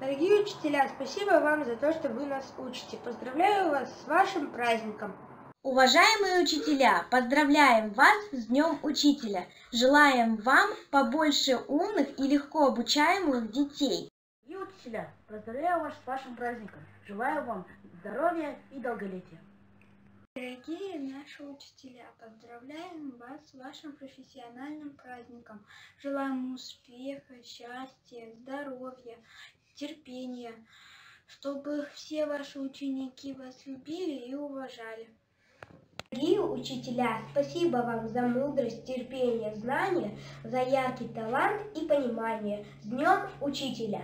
Дорогие учителя, спасибо вам за то, что вы нас учите. Поздравляю вас с вашим праздником. Уважаемые учителя, поздравляем вас с Днем Учителя. Желаем вам побольше умных и легко обучаемых детей. Дорогие учителя, поздравляю вас с вашим праздником. Желаю вам здоровья и долголетия. Дорогие наши учителя, поздравляем вас с вашим профессиональным праздником. Желаем успеха, счастья, здоровья, терпения, чтобы все ваши ученики вас любили и уважали. Дорогие учителя, спасибо вам за мудрость, терпение, знание, за яркий талант и понимание. Днем Учителя!